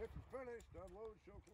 Picture's finished. Unload, show clear.